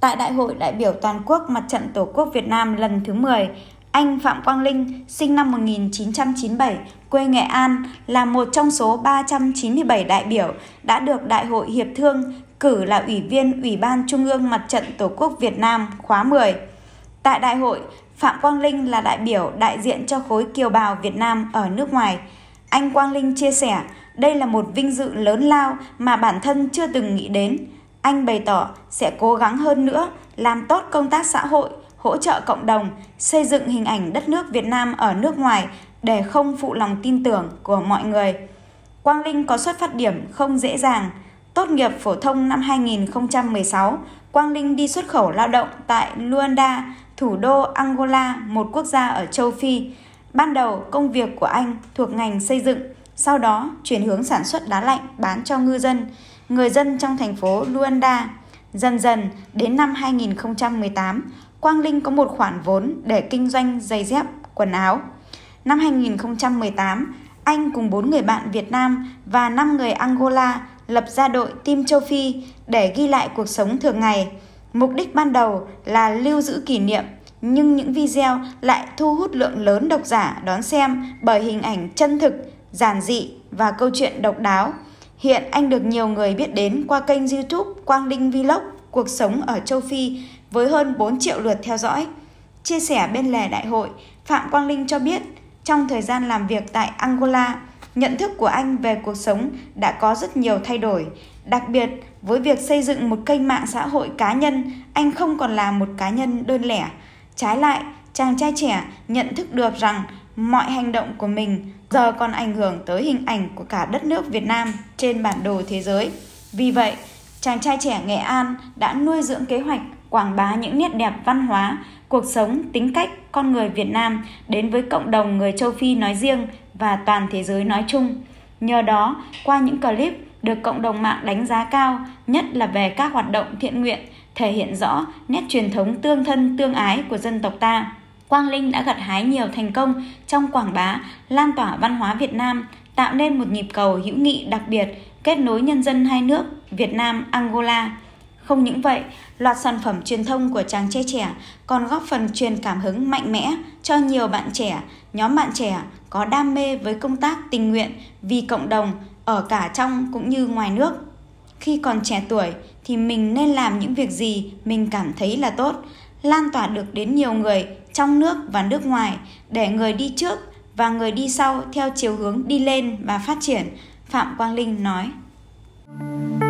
Tại Đại hội đại biểu toàn quốc Mặt trận Tổ quốc Việt Nam lần thứ 10, anh Phạm Quang Linh, sinh năm 1997, quê Nghệ An, là một trong số 397 đại biểu đã được Đại hội Hiệp Thương cử là Ủy viên Ủy ban Trung ương Mặt trận Tổ quốc Việt Nam khóa 10. Tại đại hội, Phạm Quang Linh là đại biểu đại diện cho khối kiều bào Việt Nam ở nước ngoài. Anh Quang Linh chia sẻ, đây là một vinh dự lớn lao mà bản thân chưa từng nghĩ đến. Anh bày tỏ sẽ cố gắng hơn nữa làm tốt công tác xã hội, hỗ trợ cộng đồng, xây dựng hình ảnh đất nước Việt Nam ở nước ngoài để không phụ lòng tin tưởng của mọi người. Quang Linh có xuất phát điểm không dễ dàng. Tốt nghiệp phổ thông năm 2016, Quang Linh đi xuất khẩu lao động tại Luanda, thủ đô Angola, một quốc gia ở châu Phi. Ban đầu, công việc của anh thuộc ngành xây dựng, sau đó chuyển hướng sản xuất đá lạnh bán cho ngư dân, người dân trong thành phố Luanda. Dần dần, đến năm 2018, Quang Linh có một khoản vốn để kinh doanh giày dép, quần áo. Năm 2018, anh cùng 4 người bạn Việt Nam và 5 người Angola lập ra đội Team Châu Phi để ghi lại cuộc sống thường ngày. Mục đích ban đầu là lưu giữ kỷ niệm, nhưng những video lại thu hút lượng lớn độc giả đón xem bởi hình ảnh chân thực, giản dị và câu chuyện độc đáo. Hiện anh được nhiều người biết đến qua kênh YouTube Quang Linh Vlog Cuộc sống ở châu Phi với hơn 4 triệu lượt theo dõi. Chia sẻ bên lề đại hội, Phạm Quang Linh cho biết trong thời gian làm việc tại Angola, nhận thức của anh về cuộc sống đã có rất nhiều thay đổi. Đặc biệt, với việc xây dựng một kênh mạng xã hội cá nhân, anh không còn là một cá nhân đơn lẻ. Trái lại, chàng trai trẻ nhận thức được rằng mọi hành động của mình giờ còn ảnh hưởng tới hình ảnh của cả đất nước Việt Nam trên bản đồ thế giới. Vì vậy, chàng trai trẻ Nghệ An đã nuôi dưỡng kế hoạch quảng bá những nét đẹp văn hóa, cuộc sống, tính cách con người Việt Nam đến với cộng đồng người châu Phi nói riêng và toàn thế giới nói chung. Nhờ đó, qua những clip được cộng đồng mạng đánh giá cao, nhất là về các hoạt động thiện nguyện, thể hiện rõ nét truyền thống tương thân tương ái của dân tộc ta. Quang Linh đã gặt hái nhiều thành công trong quảng bá, lan tỏa văn hóa Việt Nam, tạo nên một nhịp cầu hữu nghị đặc biệt kết nối nhân dân hai nước Việt Nam Angola. Không những vậy, loạt sản phẩm truyền thông của chàng trai trẻ còn góp phần truyền cảm hứng mạnh mẽ cho nhiều bạn trẻ, nhóm bạn trẻ có đam mê với công tác tình nguyện vì cộng đồng ở cả trong cũng như ngoài nước. Khi còn trẻ tuổi thì mình nên làm những việc gì mình cảm thấy là tốt, lan tỏa được đến nhiều người trong nước và nước ngoài để người đi trước và người đi sau theo chiều hướng đi lên và phát triển, Phạm Quang Linh nói. Thank you